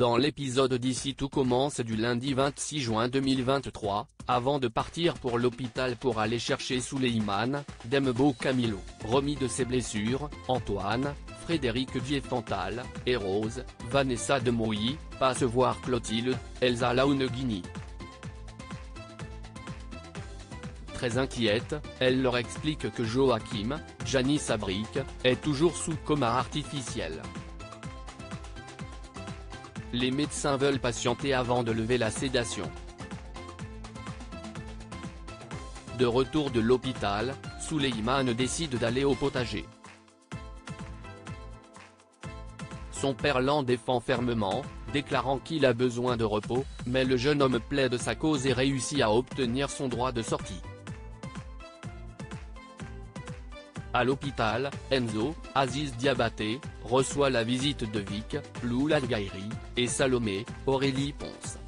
Dans l'épisode d'ici tout commence du lundi 26 juin 2023, avant de partir pour l'hôpital pour aller chercher Souleyman, Dembo Camilo, remis de ses blessures, Antoine, Frédéric Diefantal, et Rose, Vanessa de Mouilly, passe voir Clotilde, Elsa Launeguini. Très inquiète, elle leur explique que Joachim, Janice Abric, est toujours sous coma artificiel. Les médecins veulent patienter avant de lever la sédation. De retour de l'hôpital, Souleyman décide d'aller au potager. Son père l'en défend fermement, déclarant qu'il a besoin de repos, mais le jeune homme plaide sa cause et réussit à obtenir son droit de sortie. À l'hôpital, Enzo, Aziz Diabaté, reçoit la visite de Vic, Loula Gairi, et Salomé, Aurélie Ponce.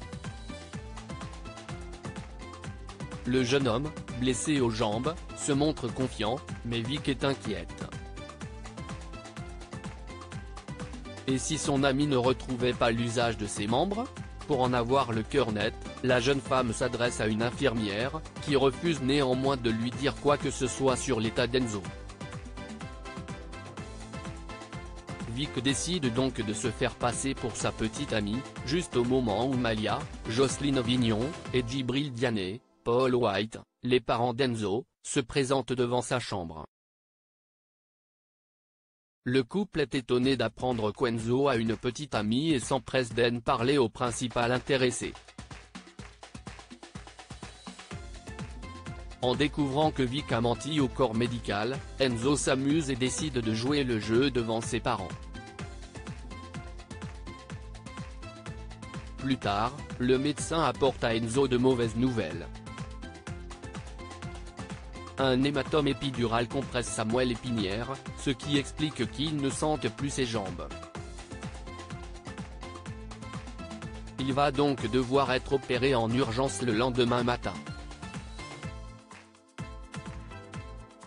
Le jeune homme, blessé aux jambes, se montre confiant, mais Vic est inquiète. Et si son ami ne retrouvait pas l'usage de ses membres? Pour en avoir le cœur net, la jeune femme s'adresse à une infirmière, qui refuse néanmoins de lui dire quoi que ce soit sur l'état d'Enzo. Vic décide donc de se faire passer pour sa petite amie, juste au moment où Malia, Jocelyne Vignon, et Djibril Diané, Paul White, les parents d'Enzo, se présentent devant sa chambre. Le couple est étonné d'apprendre qu'Enzo a une petite amie et s'empresse d'en parler au principal intéressé. En découvrant que Vic a menti au corps médical, Enzo s'amuse et décide de jouer le jeu devant ses parents. Plus tard, le médecin apporte à Enzo de mauvaises nouvelles. Un hématome épidural compresse sa moelle épinière, ce qui explique qu'il ne sente plus ses jambes. Il va donc devoir être opéré en urgence le lendemain matin.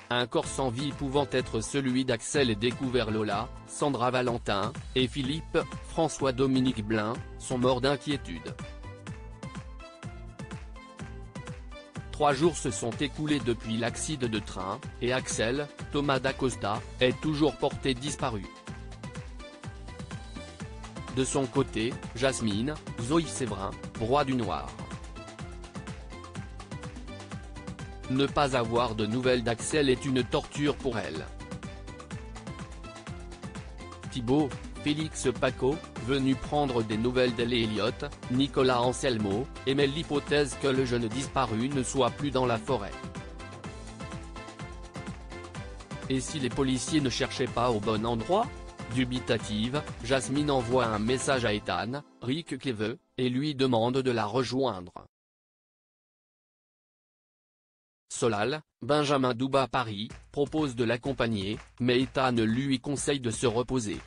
Un corps sans vie pouvant être celui d'Axel est découvert Lola, Sandra Valentin, et Philippe, François-Dominique Blin, sont morts d'inquiétude. Trois jours se sont écoulés depuis l'accident de train, et Axel, Thomas Dacosta, est toujours porté disparu. De son côté, Jasmine, Zoé Séverin, Roi du Noir. Ne pas avoir de nouvelles d'Axel est une torture pour elle. Thibaut, Félix Paco, venu prendre des nouvelles d'elle Nicolas Anselmo, émet l'hypothèse que le jeune disparu ne soit plus dans la forêt. Et si les policiers ne cherchaient pas au bon endroit? Dubitative, Jasmine envoie un message à Ethan, Rick Keve, et lui demande de la rejoindre. Solal, Benjamin Douba Paris, propose de l'accompagner, mais Ethan lui conseille de se reposer.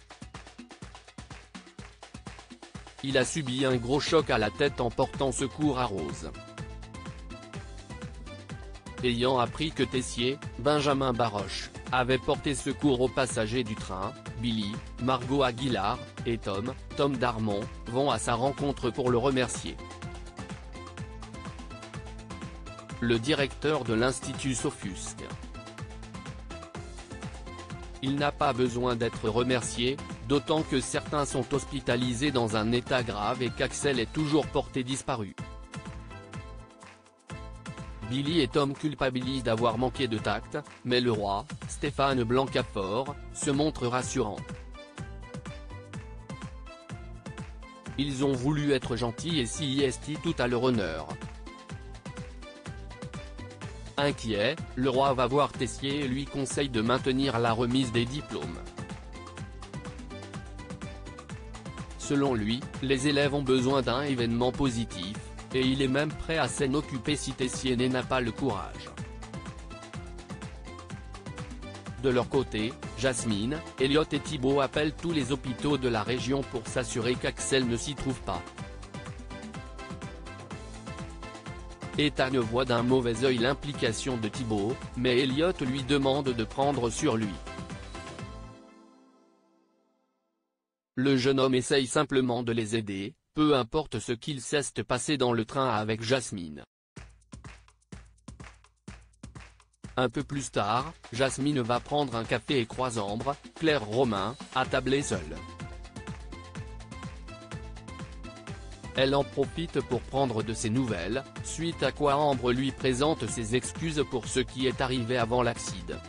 Il a subi un gros choc à la tête en portant secours à Rose. Ayant appris que Tessier, Benjamin Baroche, avait porté secours aux passagers du train, Billy, Margot Aguilar, et Tom, Tom Darmon, vont à sa rencontre pour le remercier. Le directeur de l'Institut s'offusque. Il n'a pas besoin d'être remercié, d'autant que certains sont hospitalisés dans un état grave et qu'Axel est toujours porté disparu. Billy et Tom culpabilisent d'avoir manqué de tact, mais le roi, Stéphane Blancafort, se montre rassurant. Ils ont voulu être gentils et s'y est tout à leur honneur. Inquiet, le roi va voir Tessier et lui conseille de maintenir la remise des diplômes. Selon lui, les élèves ont besoin d'un événement positif, et il est même prêt à s'en occuper si Tessier n'a pas le courage. De leur côté, Jasmine, Elliot et Thibault appellent tous les hôpitaux de la région pour s'assurer qu'Axel ne s'y trouve pas. Ethan voit d'un mauvais œil l'implication de Thibault, mais Elliot lui demande de prendre sur lui. Le jeune homme essaye simplement de les aider, peu importe ce qu'il s'est passé dans le train avec Jasmine. Un peu plus tard, Jasmine va prendre un café et croise Ambre, Claire Romain, attablée seule. Elle en profite pour prendre de ses nouvelles, suite à quoi Ambre lui présente ses excuses pour ce qui est arrivé avant l'accident.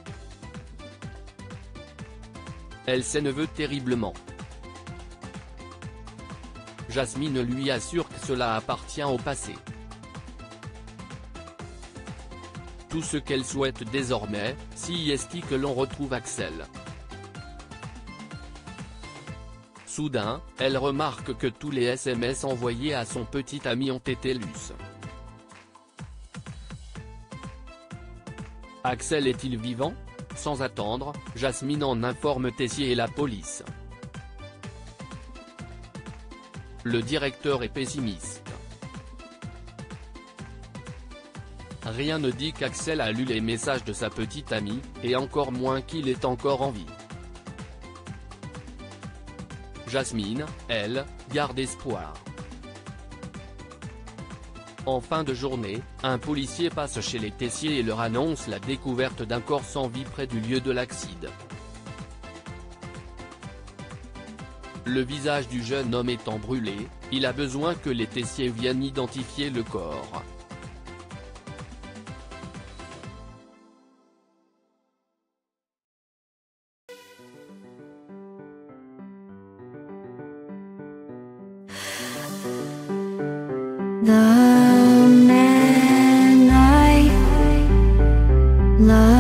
Elle s'énerve terriblement. Jasmine lui assure que cela appartient au passé. Tout ce qu'elle souhaite désormais, si est que l'on retrouve Axel. Soudain, elle remarque que tous les SMS envoyés à son petit ami ont été lus. Axel est-il vivant? Sans attendre, Jasmine en informe Tessier et la police. Le directeur est pessimiste. Rien ne dit qu'Axel a lu les messages de sa petite amie, et encore moins qu'il est encore en vie. Jasmine, elle, garde espoir. En fin de journée, un policier passe chez les Tessiers et leur annonce la découverte d'un corps sans vie près du lieu de l'accident. Le visage du jeune homme étant brûlé, il a besoin que les Tessiers viennent identifier le corps. man I love.